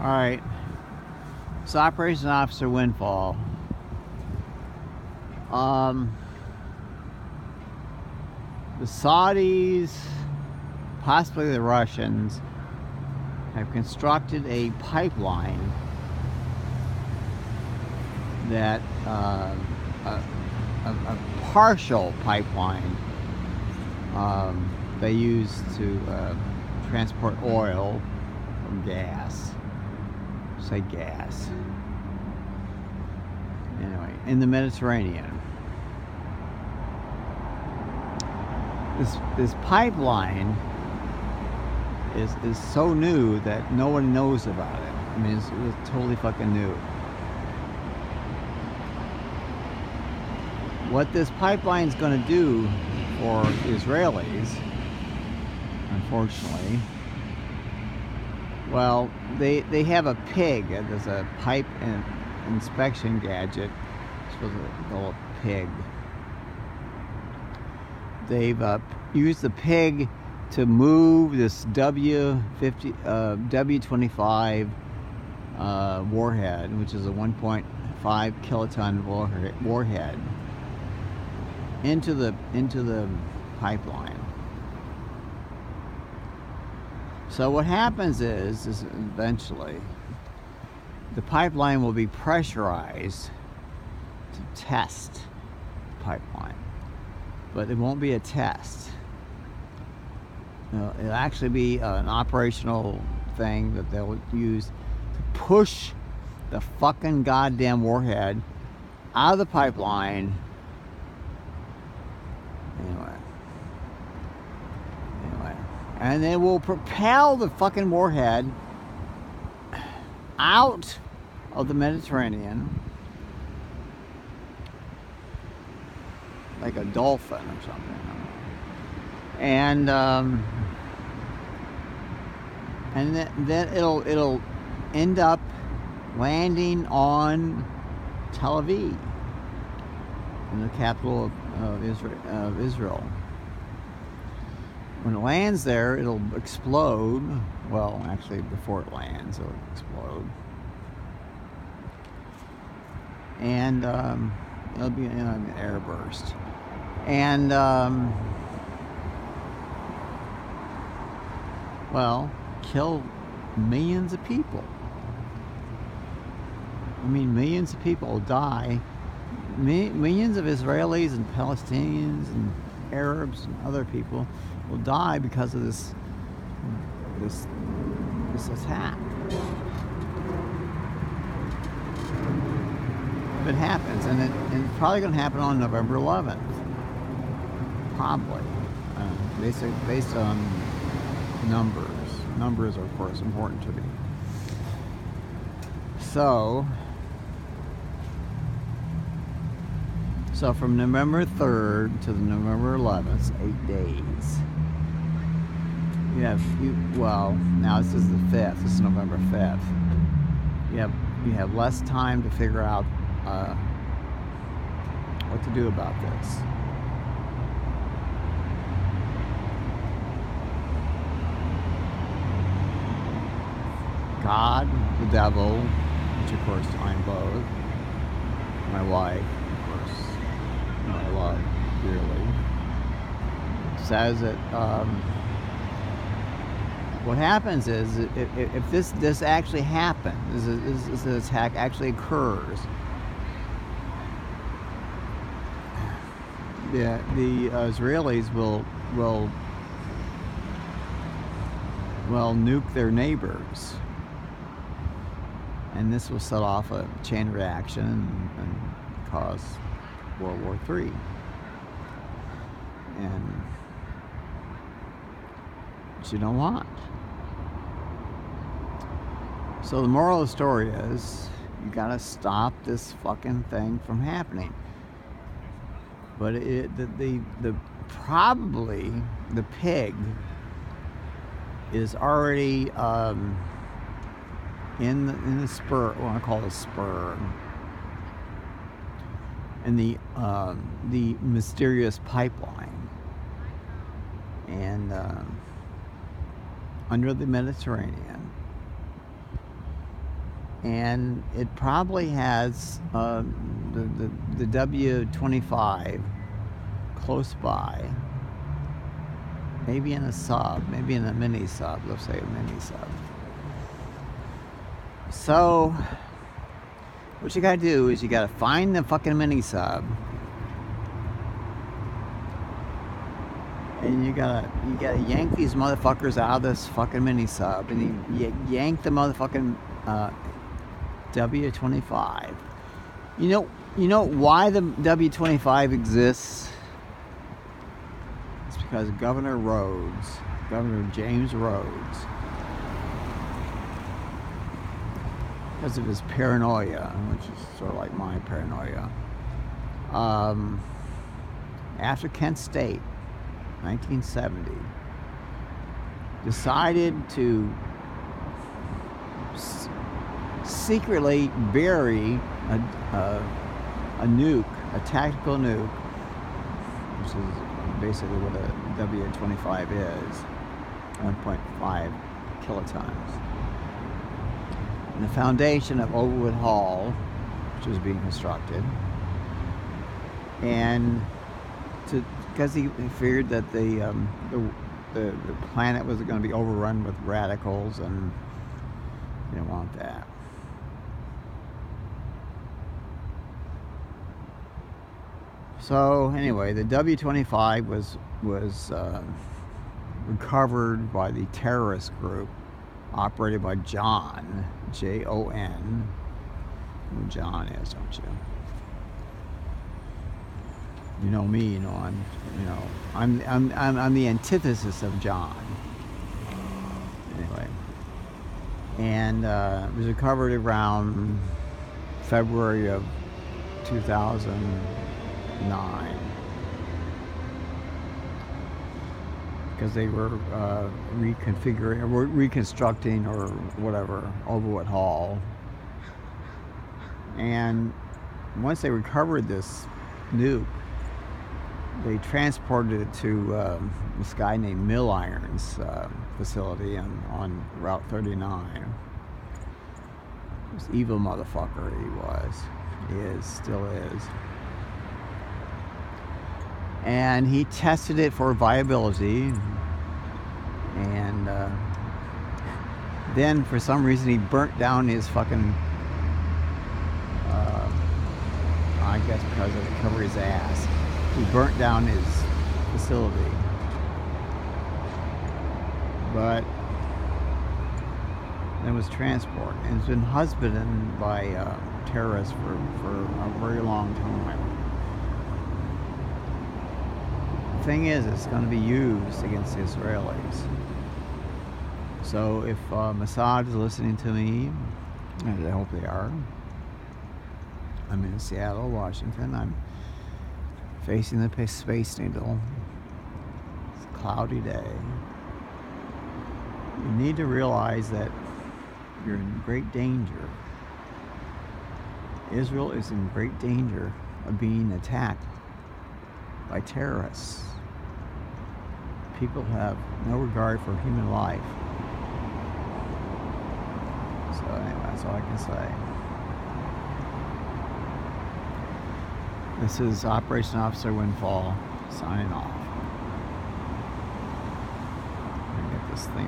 All right. So Operation Officer Windfall. Um, the Saudis, possibly the Russians, have constructed a pipeline that uh, a, a, a partial pipeline um, they use to uh, transport oil from gas. Say gas. Anyway, in the Mediterranean. This this pipeline is is so new that no one knows about it. I mean, it's, it's totally fucking new. What this pipeline is going to do for Israelis, unfortunately, well, they they have a pig. There's a pipe and inspection gadget. It's supposed to go a pig. They've uh, used the pig to move this W50 uh, W25 uh, warhead, which is a 1.5 kiloton warhead, into the into the pipeline. So what happens is, is eventually the pipeline will be pressurized to test the pipeline, but it won't be a test. It'll actually be uh, an operational thing that they'll use to push the fucking goddamn warhead out of the pipeline. Anyway. Anyway. And they will propel the fucking warhead out of the Mediterranean like a dolphin or something. And um, and then, then it'll it'll end up landing on Tel Aviv, in the capital of, of Israel, of Israel. When it lands there, it'll explode. Well, actually, before it lands, it'll explode. And um, it'll be an air burst. And, um, well, kill millions of people. I mean, millions of people will die. millions of Israelis and Palestinians and Arabs and other people will die because of this this this attack. If it happens, and, it, and it's probably going to happen on November 11th, probably, uh, based based on numbers. Numbers are, of course, important to me. So, so from November 3rd to the November 11th, eight days. You have you well now this is the 5th. This is November 5th. You have you have less time to figure out uh, what to do about this. God, the devil, which of course I'm both, my wife, of course, I love dearly, says that um, what happens is if, this this actually happens, this, this, attack actually occurs, the uh, Israelis will will will nuke their neighbors and this will set off a chain reaction and, and cause World War III. And which you don't want. So the moral of the story is you gotta stop this fucking thing from happening. But it, the, the, the probably the pig is already um, in the, in the spur, what I call a spur, in the um, the mysterious pipeline, and um, under the Mediterranean, and it probably has uh, the, the, the W25 close by. Maybe in a sub, maybe in a mini sub, let's say a mini sub. So, what you gotta do is you gotta find the fucking mini sub. And you gotta you gotta yank these motherfuckers out of this fucking mini sub, and you, you yank the motherfucking uh, W25. You know, you know why the W25 exists? It's because Governor Rhodes, Governor James Rhodes, because of his paranoia, which is sort of like my paranoia. Um, after Kent State, 1970, decided to secretly bury a, a, a nuke, a tactical nuke, which is basically what a W-25 is, 1.5 kilotons. And the foundation of Overwood Hall, which was being constructed, and because he feared that the, um, the, the the planet was going to be overrun with radicals and you don't want that. So anyway, the W-25 was was uh, recovered by the terrorist group operated by John, J-O-N. John is, don't you? You know me, you know I'm, you know, I'm I'm I'm, I'm the antithesis of John. Anyway, and uh, it was recovered around February of 2009 because they were uh, reconfiguring or reconstructing or whatever Overwood Hall. And once they recovered this nuke, they transported it to um, this guy named Mill Irons uh, facility on, on Route 39. This evil motherfucker he was, he is, still is. And he tested it for viability, and uh, then for some reason he burnt down his fucking. Uh, I guess because it cover his ass he burnt down his facility. But then was transport, and it's been husbanded by uh, terrorists for, for a very long time. The thing is, it's going to be used against the Israelis. So if uh, Mossad is listening to me, and I hope they are, I'm in Seattle, Washington. I'm facing the Space Needle. It's a cloudy day. You need to realize that you're in great danger. Israel is in great danger of being attacked by terrorists. People have no regard for human life. So anyway, that's all I can say. This is Operation Officer Windfall signing off. Let me get this thing.